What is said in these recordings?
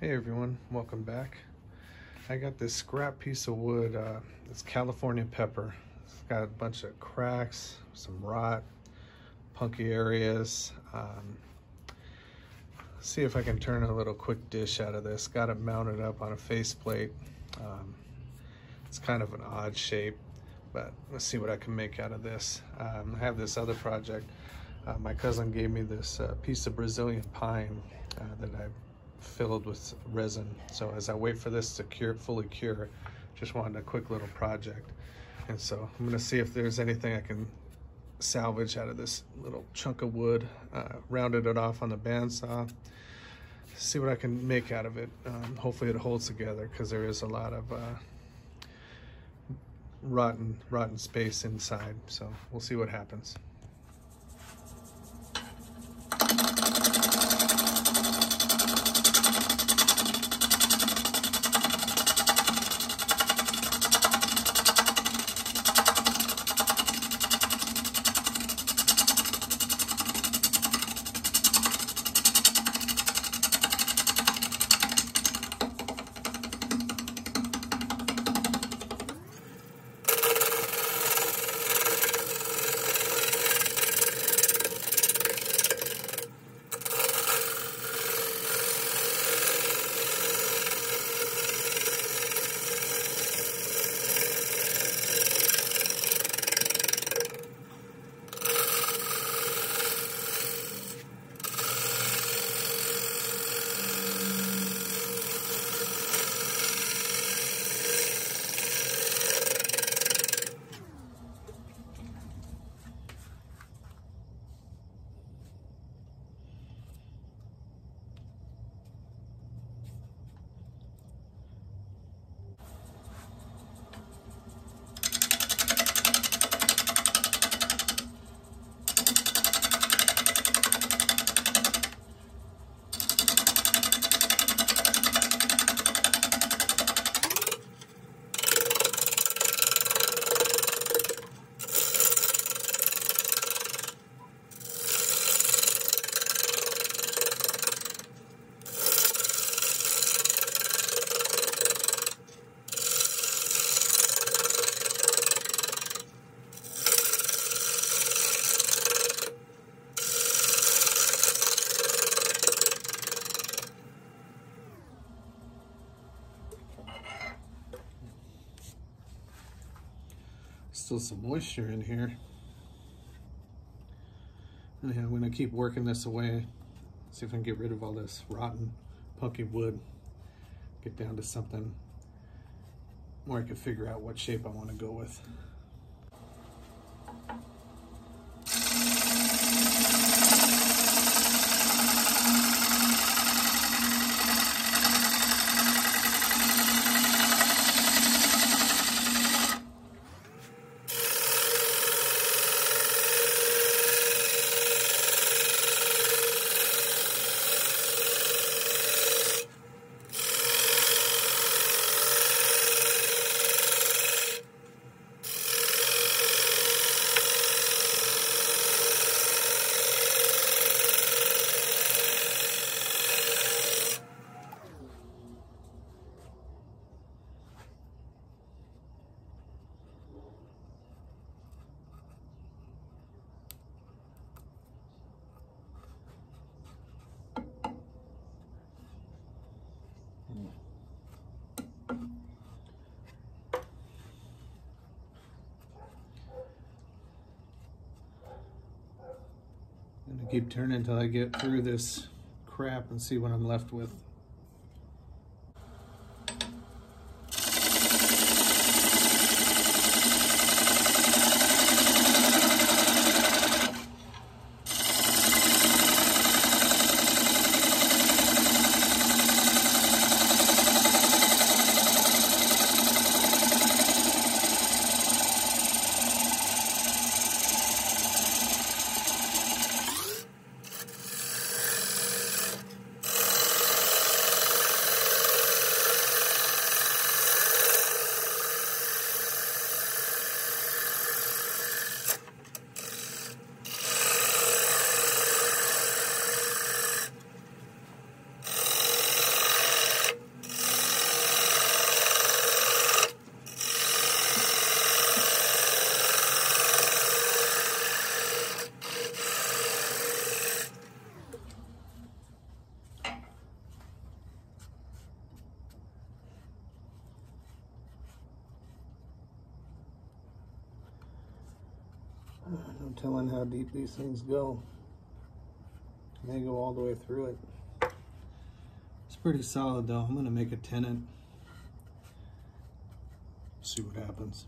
Hey everyone, welcome back. I got this scrap piece of wood, uh, it's California pepper. It's got a bunch of cracks, some rot, punky areas. Um, see if I can turn a little quick dish out of this. Got it mounted up on a faceplate. Um, it's kind of an odd shape, but let's see what I can make out of this. Um, I have this other project. Uh, my cousin gave me this uh, piece of Brazilian pine uh, that I filled with resin. So as I wait for this to cure, fully cure, just wanted a quick little project. And so I'm gonna see if there's anything I can salvage out of this little chunk of wood, uh, rounded it off on the bandsaw, see what I can make out of it. Um, hopefully it holds together because there is a lot of uh, rotten, rotten space inside. So we'll see what happens. Still some moisture in here. Oh, Anyhow, I'm gonna keep working this away. See if I can get rid of all this rotten, punky wood. Get down to something where I can figure out what shape I wanna go with. Keep turning until I get through this crap and see what I'm left with. How deep these things go. May go all the way through it. It's pretty solid though. I'm gonna make a tenon. See what happens.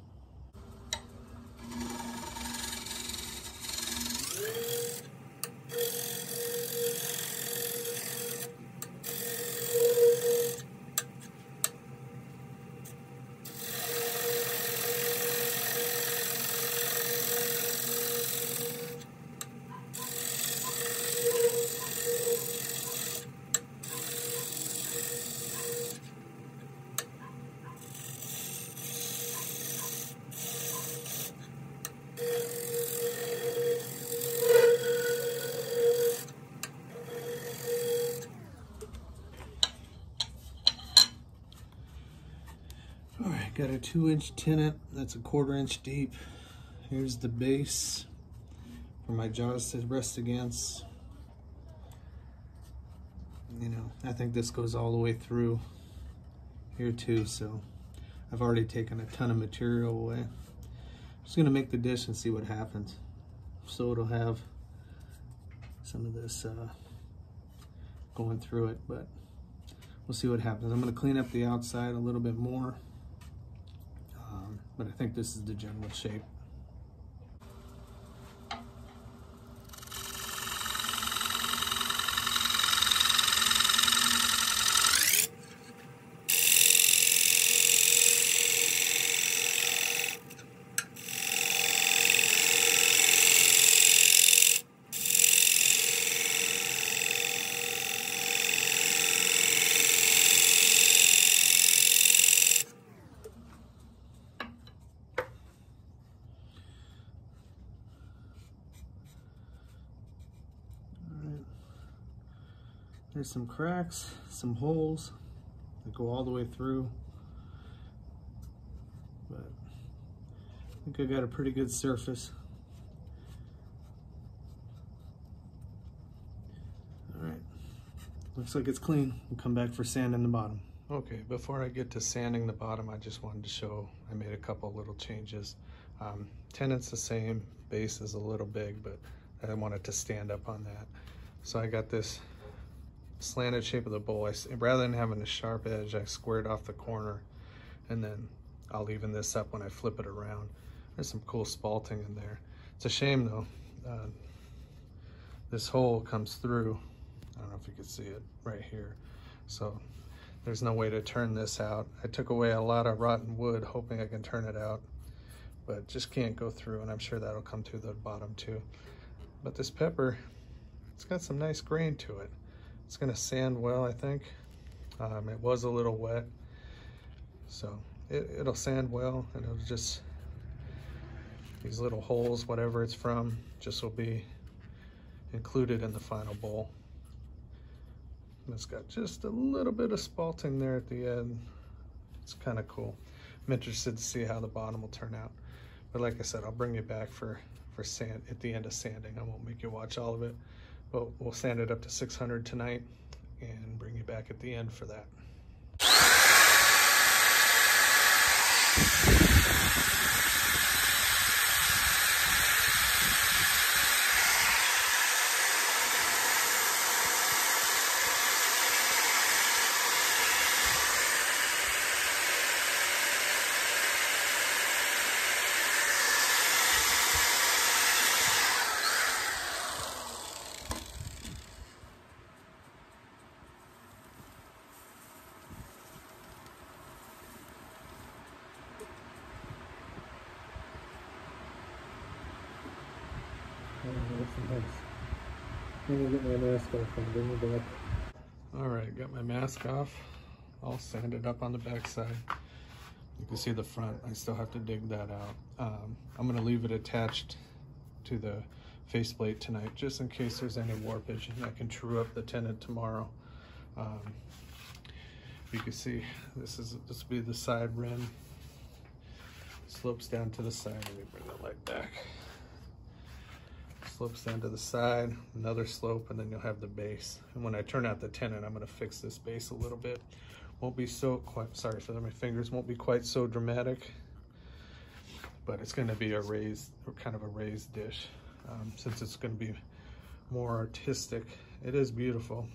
Got a two inch tenon. That's a quarter inch deep. Here's the base for my jaws to rest against. You know, I think this goes all the way through here too, so I've already taken a ton of material away. Just gonna make the dish and see what happens. So it'll have some of this uh, going through it, but we'll see what happens. I'm gonna clean up the outside a little bit more but I think this is the general shape. There's some cracks, some holes that go all the way through. But I think I got a pretty good surface. All right, looks like it's clean. We'll come back for sand in the bottom. Okay, before I get to sanding the bottom, I just wanted to show I made a couple little changes. Um, tenon's the same, base is a little big, but I wanted to stand up on that. So I got this slanted shape of the bowl. I, rather than having a sharp edge, I squared off the corner and then I'll even this up when I flip it around. There's some cool spalting in there. It's a shame though. Uh, this hole comes through. I don't know if you can see it right here. So there's no way to turn this out. I took away a lot of rotten wood hoping I can turn it out, but just can't go through and I'm sure that'll come through the bottom too. But this pepper, it's got some nice grain to it. It's gonna sand well, I think. Um, it was a little wet, so it, it'll sand well and it'll just, these little holes, whatever it's from, just will be included in the final bowl. And it's got just a little bit of spalting there at the end. It's kind of cool. I'm interested to see how the bottom will turn out. But like I said, I'll bring you back for, for sand at the end of sanding. I won't make you watch all of it. But we'll sand it up to 600 tonight and bring you back at the end for that. Get my mask off and bring it back. All right, got my mask off. All sanded up on the back side. You can see the front. I still have to dig that out. Um, I'm gonna leave it attached to the faceplate tonight, just in case there's any warpage, and I can true up the tenon tomorrow. Um, you can see this is this will be the side rim. Slopes down to the side. Let me bring the light back slopes down to the side, another slope, and then you'll have the base. And when I turn out the tenon, I'm gonna fix this base a little bit. Won't be so quite, sorry for my fingers won't be quite so dramatic, but it's gonna be a raised, or kind of a raised dish. um, since it's going to be more artistic. It is beautiful.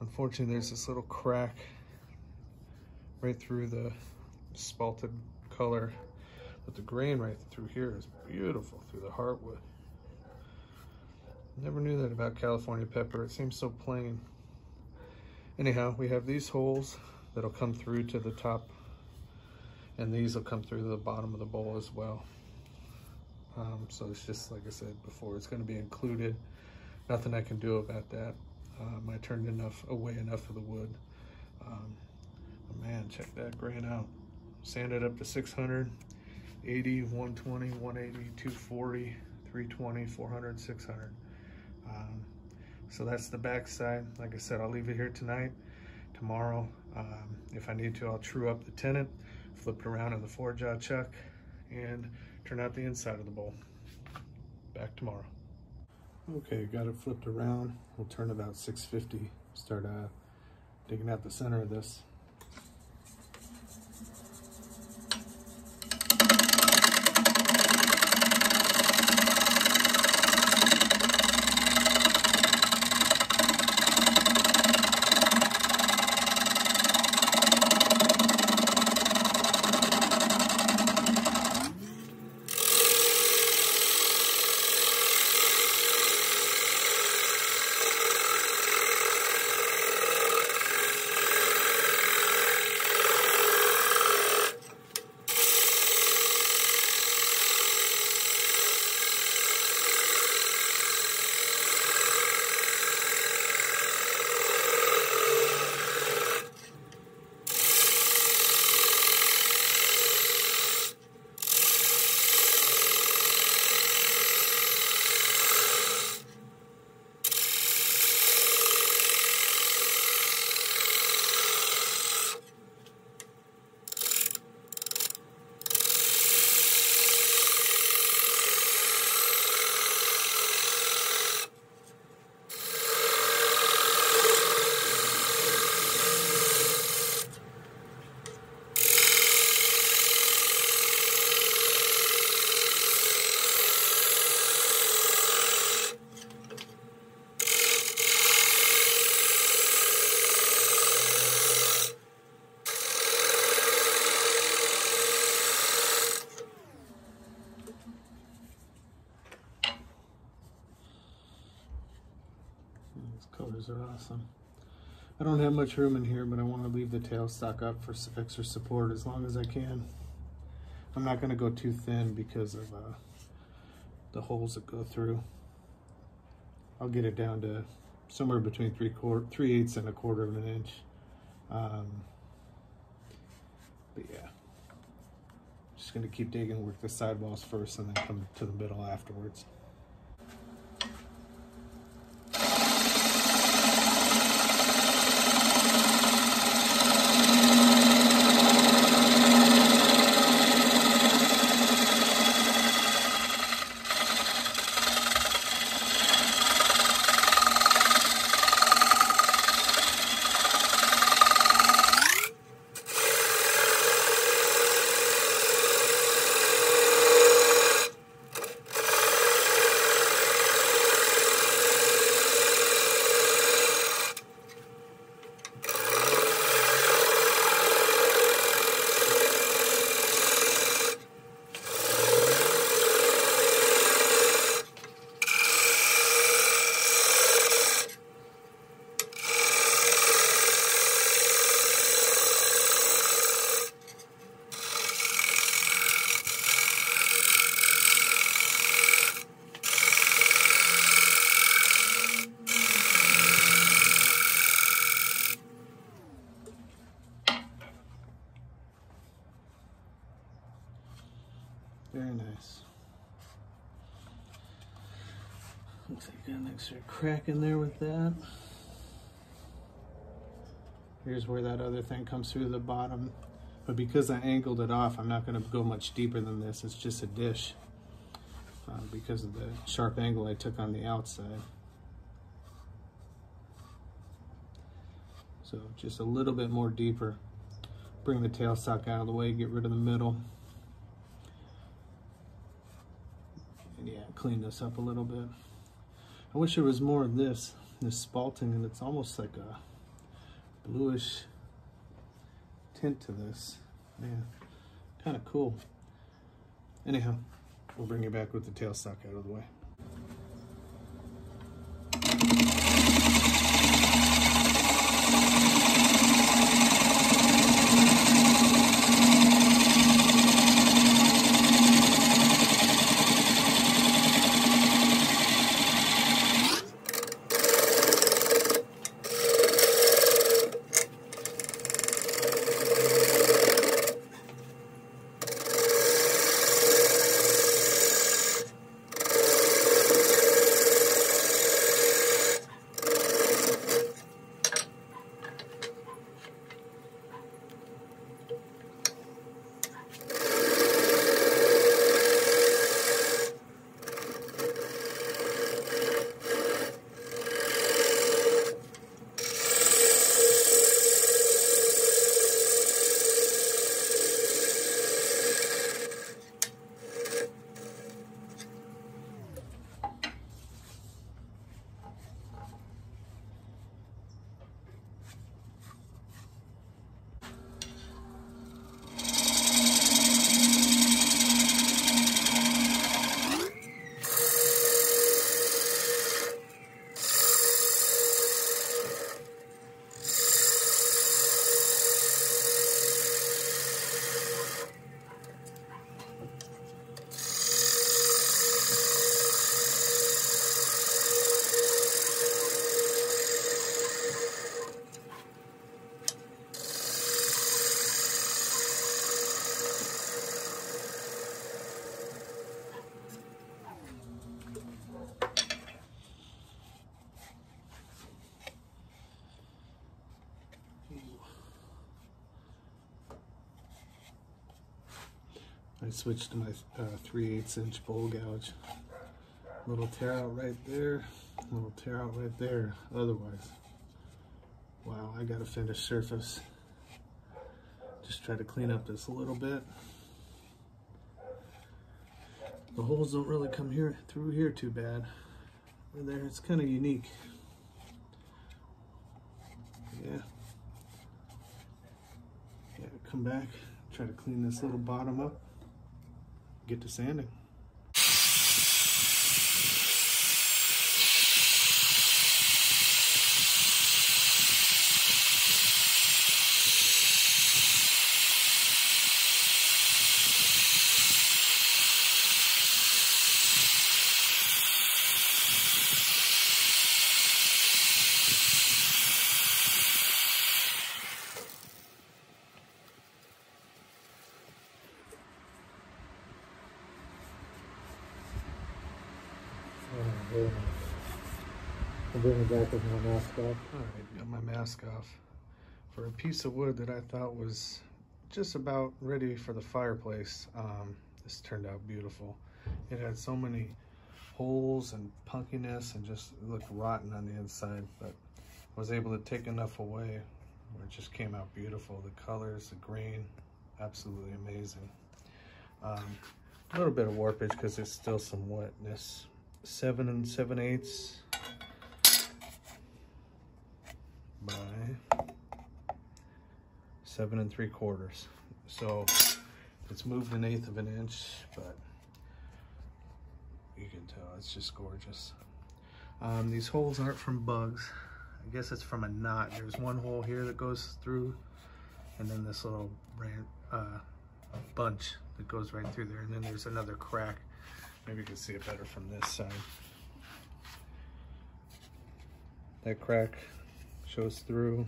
Unfortunately, there's this little crack right through the spalted color, but the grain right through here is beautiful through the heartwood. Never knew that about California pepper. It seems so plain. Anyhow, we have these holes that'll come through to the top and these will come through to the bottom of the bowl as well. Um, so it's just, like I said before, it's gonna be included. Nothing I can do about that. Um, I turned enough away enough of the wood. Um, man, check that grain out. Sanded up to 600, 80, 120, 180, 240, 320, 400, 600. So that's the back side. Like I said, I'll leave it here tonight. Tomorrow, um, if I need to, I'll true up the tenon, flip it around in the four jaw chuck, and turn out the inside of the bowl. Back tomorrow. Okay, got it flipped around. We'll turn about 650. Start uh, digging out the center of this. Are awesome. I don't have much room in here, but I want to leave the tailstock up for extra support as long as I can. I'm not going to go too thin because of uh, the holes that go through. I'll get it down to somewhere between three quarter, three eighths and a quarter of an inch. Um, but yeah, just going to keep digging, work the sidewalls first, and then come to the middle afterwards. Very nice. Looks like you got an extra crack in there with that. Here's where that other thing comes through the bottom. But because I angled it off, I'm not gonna go much deeper than this. It's just a dish uh, because of the sharp angle I took on the outside. So just a little bit more deeper. Bring the tailstock out of the way, get rid of the middle. And yeah, clean this up a little bit. I wish there was more of this, this spalting, and it's almost like a bluish tint to this. Man, kind of cool. Anyhow, we'll bring you back with the tailstock out of the way. I switched to my uh, 3 8 inch bowl gouge. Little tear out right there, little tear out right there. Otherwise, wow, I got a finished surface. Just try to clean up this a little bit. The holes don't really come here through here too bad. Right there, it's kind of unique. Yeah. Yeah, come back, try to clean this little bottom up get to sanding. I'm bringing back with my mask off. All right, got my mask off. For a piece of wood that I thought was just about ready for the fireplace, um, this turned out beautiful. It had so many holes and punkiness and just looked rotten on the inside, but was able to take enough away where it just came out beautiful. The colors, the grain, absolutely amazing. Um, a little bit of warpage because there's still some wetness seven and seven eighths by seven and three quarters. So it's moved an eighth of an inch, but you can tell it's just gorgeous. Um, these holes aren't from bugs. I guess it's from a knot. There's one hole here that goes through, and then this little uh, bunch that goes right through there. And then there's another crack Maybe you can see it better from this side. That crack shows through.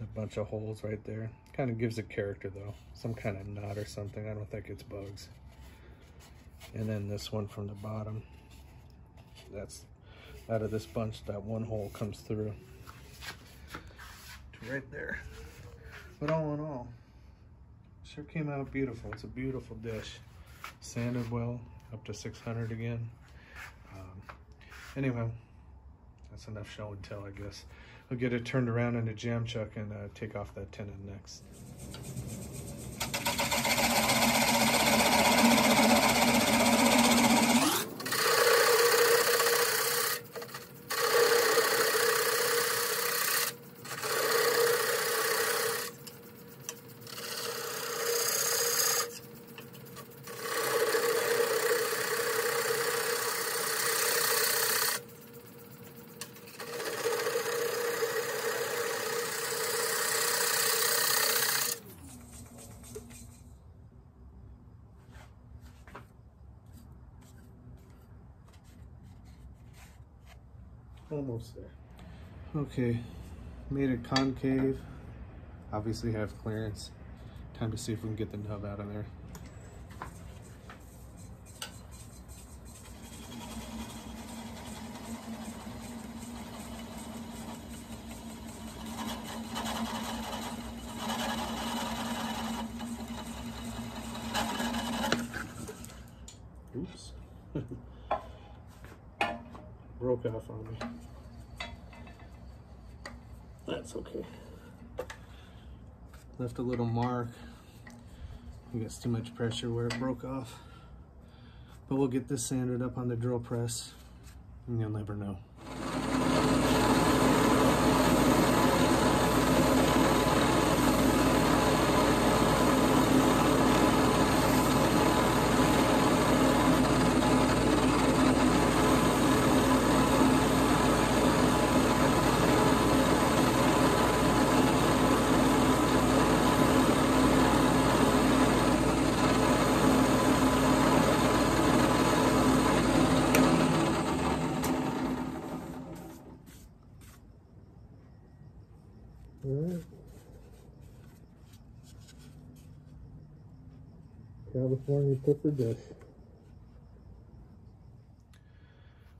A bunch of holes right there. Kind of gives a character though. Some kind of knot or something. I don't think it's bugs. And then this one from the bottom. That's out of this bunch, that one hole comes through to right there. But all in all, sure came out beautiful. It's a beautiful dish sanded well up to 600 again. Um, anyway that's enough show and tell I guess. I'll get it turned around in a jam chuck and uh, take off that tenon next Almost there. Okay, made it concave. Obviously have clearance. Time to see if we can get the nub out of there. Oops. Broke off on me. That's okay. Left a little mark. I guess too much pressure where it broke off. But we'll get this sanded up on the drill press and you'll never know. California pepper dish.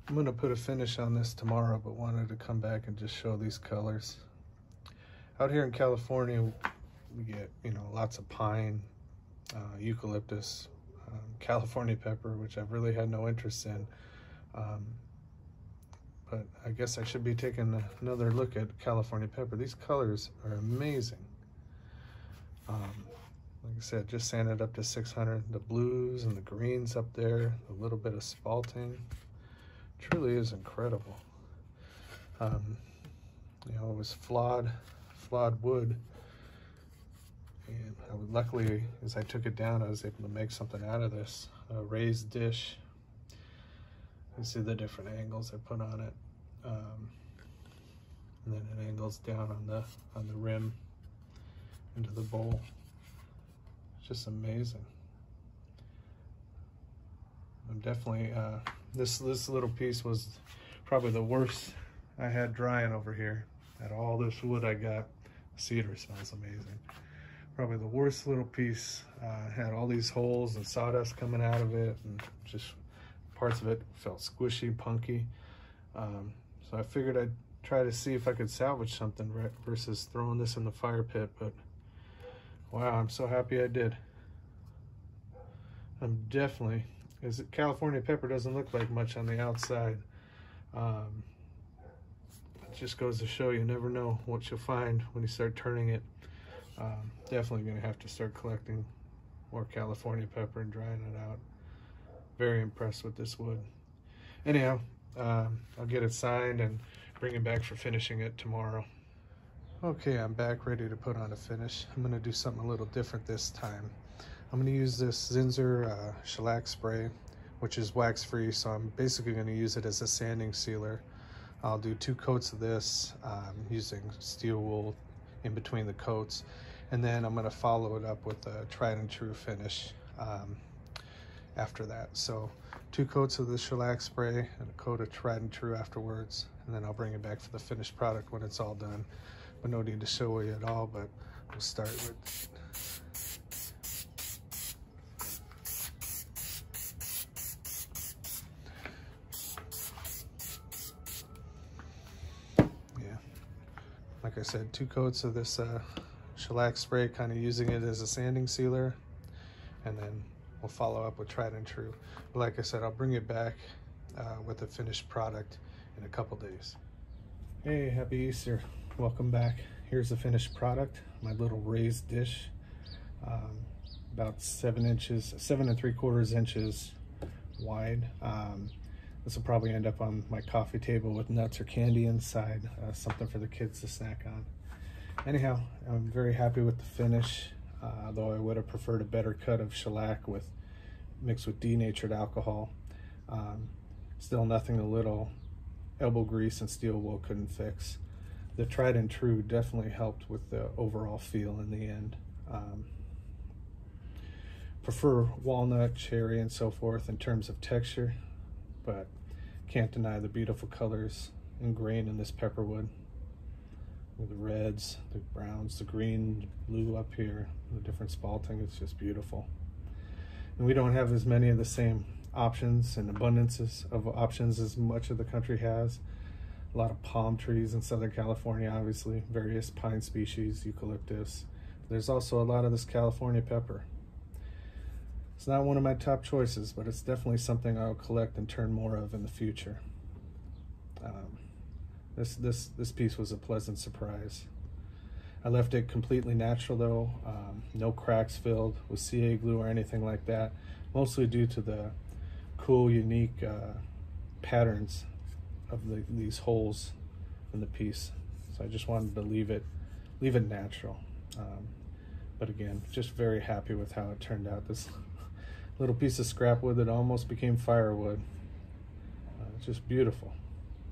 I'm gonna put a finish on this tomorrow, but wanted to come back and just show these colors. Out here in California, we get, you know, lots of pine, uh, eucalyptus, um, California pepper, which I've really had no interest in. Um, but I guess I should be taking another look at California pepper. These colors are amazing. Um, like I said, just sanded up to 600. The blues and the greens up there, a little bit of spalting. Truly is incredible. Um, you know, it was flawed, flawed wood. And I would, luckily, as I took it down, I was able to make something out of this. A raised dish. You see the different angles I put on it. Um, and then it angles down on the on the rim into the bowl. Just amazing. I'm definitely uh, this this little piece was probably the worst I had drying over here. At all this wood I got, cedar smells amazing. Probably the worst little piece. Uh, had all these holes and sawdust coming out of it, and just parts of it felt squishy, punky. Um, so I figured I'd try to see if I could salvage something versus throwing this in the fire pit. But wow, I'm so happy I did. I'm definitely, as California pepper doesn't look like much on the outside. Um, it just goes to show you never know what you'll find when you start turning it. Um, definitely gonna have to start collecting more California pepper and drying it out. Very impressed with this wood. Anyhow, um, I'll get it signed and bring it back for finishing it tomorrow. Okay, I'm back ready to put on a finish. I'm gonna do something a little different this time. I'm gonna use this Zinsser uh, shellac spray, which is wax free, so I'm basically gonna use it as a sanding sealer. I'll do two coats of this um, using steel wool in between the coats, and then I'm gonna follow it up with a tried and true finish um, after that. So two coats of the shellac spray and a coat of tried and true afterwards and then I'll bring it back for the finished product when it's all done no need to show you at all but we'll start with yeah like I said two coats of this uh, shellac spray kind of using it as a sanding sealer and then we'll follow up with tried and true. But like I said, I'll bring it back uh, with a finished product in a couple days. Hey, happy Easter. Welcome back. Here's the finished product, my little raised dish. Um, about seven inches, seven and three quarters inches wide. Um, this will probably end up on my coffee table with nuts or candy inside, uh, something for the kids to snack on. Anyhow, I'm very happy with the finish uh, though I would have preferred a better cut of shellac with mixed with denatured alcohol. Um, still nothing a little elbow grease and steel wool couldn't fix. The tried and true definitely helped with the overall feel in the end. Um, prefer walnut, cherry, and so forth in terms of texture, but can't deny the beautiful colors and grain in this pepper wood. The reds, the browns, the green, blue up here, the different spalting. It's just beautiful. And we don't have as many of the same options and abundances of options as much of the country has. A lot of palm trees in Southern California, obviously, various pine species, eucalyptus. There's also a lot of this California pepper. It's not one of my top choices, but it's definitely something I'll collect and turn more of in the future. Um, this this this piece was a pleasant surprise. I left it completely natural though, um, no cracks filled with CA glue or anything like that, mostly due to the cool, unique uh, patterns of the, these holes in the piece. So I just wanted to leave it leave it natural. Um, but again, just very happy with how it turned out. This little piece of scrap wood that almost became firewood. Uh, just beautiful.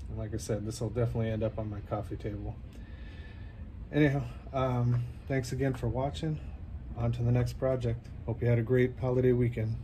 And like I said, this will definitely end up on my coffee table. Anyhow, um, thanks again for watching. On to the next project. Hope you had a great holiday weekend.